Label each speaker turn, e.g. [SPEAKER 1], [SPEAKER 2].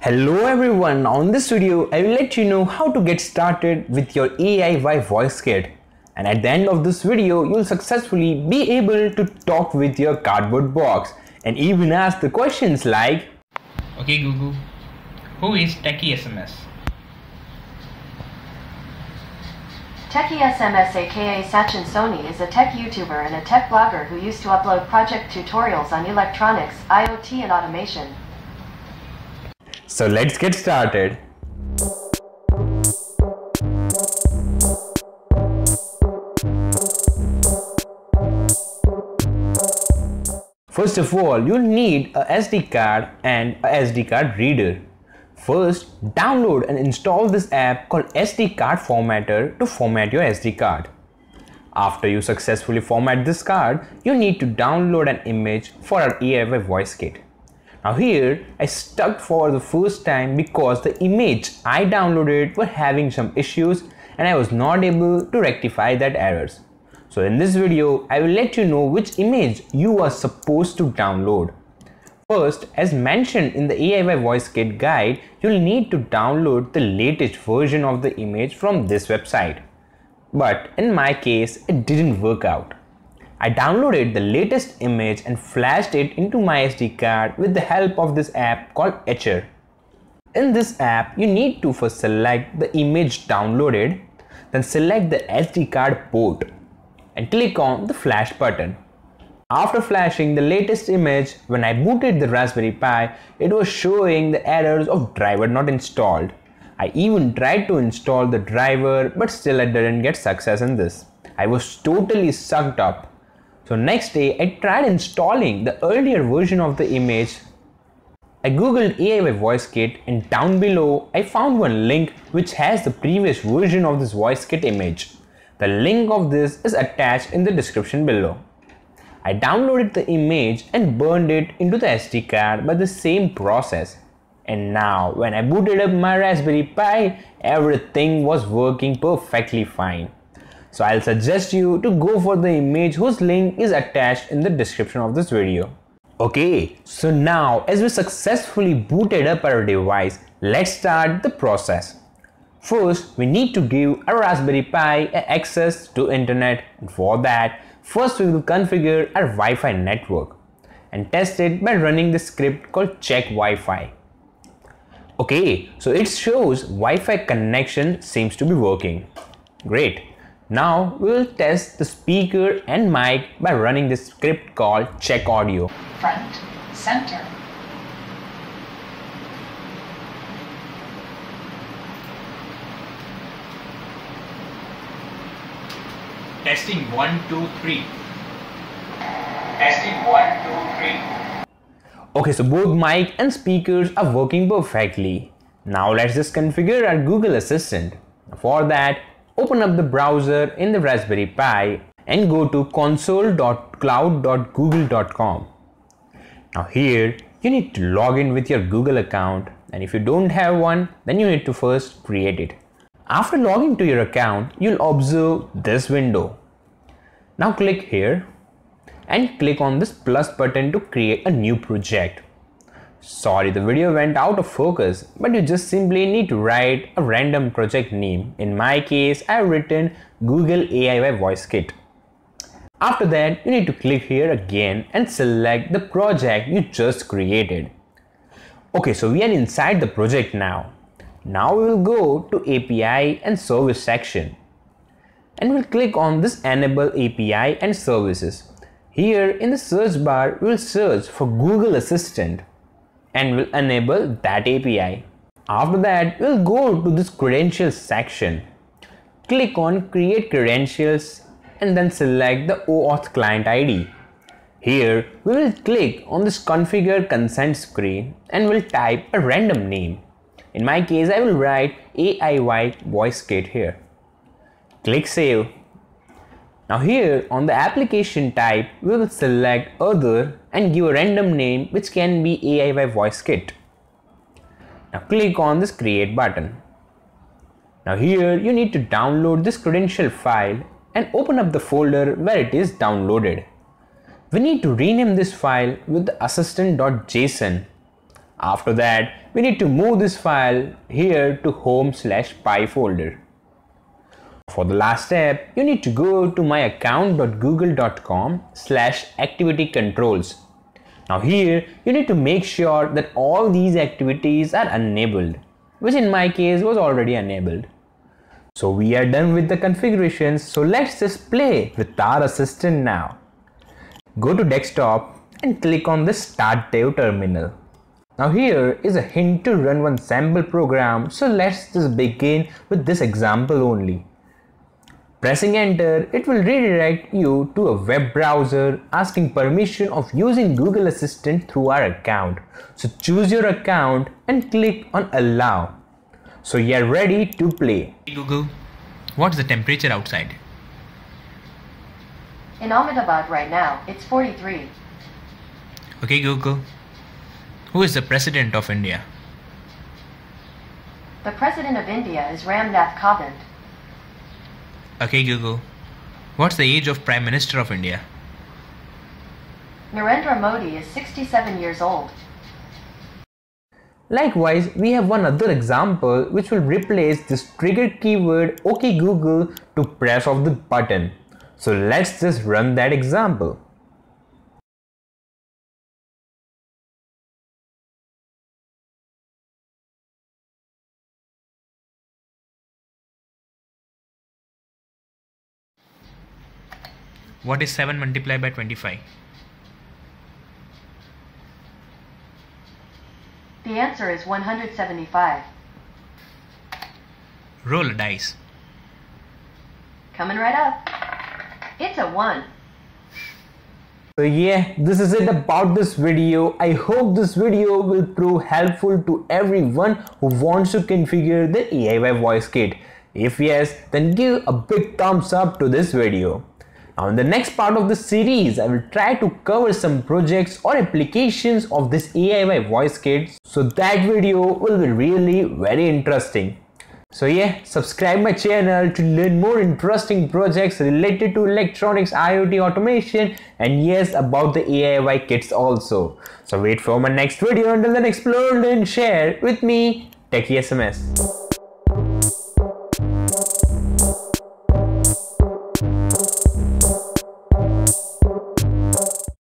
[SPEAKER 1] Hello everyone, now in this video I will let you know how to get started with your AIY voice kit and at the end of this video you'll successfully be able to talk with your cardboard box and even ask the questions like
[SPEAKER 2] Okay Google, who is Techie SMS?
[SPEAKER 3] Techie SMS aka Sachin Soni is a tech YouTuber and a tech blogger who used to upload project tutorials on electronics, IoT and automation.
[SPEAKER 1] So let's get started. First of all, you'll need a SD card and a SD card reader. First, download and install this app called SD card formatter to format your SD card. After you successfully format this card, you need to download an image for our AIY voice kit. Now here, I stuck for the first time because the image I downloaded were having some issues and I was not able to rectify that errors. So in this video, I will let you know which image you are supposed to download. First, as mentioned in the AIY voice kit guide, you'll need to download the latest version of the image from this website. But in my case, it didn't work out. I downloaded the latest image and flashed it into my SD card with the help of this app called Etcher. In this app, you need to first select the image downloaded, then select the SD card port and click on the flash button. After flashing the latest image, when I booted the Raspberry Pi, it was showing the errors of driver not installed. I even tried to install the driver but still I didn't get success in this. I was totally sucked up. So next day I tried installing the earlier version of the image. I googled AIY voice kit and down below I found one link which has the previous version of this voice kit image. The link of this is attached in the description below. I downloaded the image and burned it into the SD card by the same process. And now when I booted up my Raspberry Pi, everything was working perfectly fine. So I'll suggest you to go for the image whose link is attached in the description of this video. Okay, so now as we successfully booted up our device, let's start the process. First, we need to give a Raspberry Pi access to internet. And for that, first we will configure our Wi-Fi network and test it by running the script called check Wi-Fi. Okay, so it shows Wi-Fi connection seems to be working. Great. Now we will test the speaker and mic by running the script called check audio.
[SPEAKER 4] front, center.
[SPEAKER 2] Testing 1, 2, 3.
[SPEAKER 4] Testing one, two, three.
[SPEAKER 1] Okay, so both mic and speakers are working perfectly. Now let's just configure our Google Assistant. For that, open up the browser in the Raspberry Pi and go to console.cloud.google.com. Now here, you need to log in with your Google account and if you don't have one, then you need to first create it. After logging to your account, you'll observe this window. Now click here and click on this plus button to create a new project. Sorry, the video went out of focus, but you just simply need to write a random project name. In my case, I have written Google AIY Voice Kit. After that, you need to click here again and select the project you just created. Okay, so we are inside the project now. Now we will go to API and service section and we'll click on this enable API and services. Here in the search bar, we'll search for Google Assistant and we'll enable that API. After that, we'll go to this credentials section. Click on create credentials and then select the OAuth client ID. Here, we will click on this configure consent screen and we'll type a random name. In my case, I will write AIY voice kit here. Click save. Now here on the application type, we will select other and give a random name which can be AIY voice kit. Now click on this create button. Now here you need to download this credential file and open up the folder where it is downloaded. We need to rename this file with assistant.json. After that, we need to move this file here to home slash pi folder. For the last step, you need to go to myaccount.google.com slash activity controls. Now here, you need to make sure that all these activities are enabled, which in my case was already enabled. So we are done with the configurations, so let's just play with our assistant now. Go to desktop and click on the Start Dev terminal. Now here is a hint to run one sample program, so let's just begin with this example only. Pressing enter, it will redirect you to a web browser asking permission of using Google Assistant through our account. So choose your account and click on allow. So you're ready to play.
[SPEAKER 2] Hey Google, what's the temperature outside?
[SPEAKER 3] In Ahmedabad right now, it's 43.
[SPEAKER 2] Okay Google, who is the President of India?
[SPEAKER 3] The President of India is Ramnath Kovind.
[SPEAKER 2] Okay Google, what's the age of Prime Minister of India?
[SPEAKER 3] Narendra Modi is 67 years old.
[SPEAKER 1] Likewise, we have one other example which will replace this trigger keyword OK Google to press of the button. So let's just run that example.
[SPEAKER 2] What is 7 multiplied by 25?
[SPEAKER 3] The answer is 175.
[SPEAKER 2] Roll a dice.
[SPEAKER 3] Coming right up. It's a 1.
[SPEAKER 1] So yeah, this is it about this video. I hope this video will prove helpful to everyone who wants to configure the AIY voice kit. If yes, then give a big thumbs up to this video. Now in the next part of the series, I will try to cover some projects or applications of this AIY voice kit. So that video will be really very interesting. So yeah, subscribe my channel to learn more interesting projects related to electronics, IoT automation and yes about the AIY kits also. So wait for my next video until then explore and share with me Techie SMS.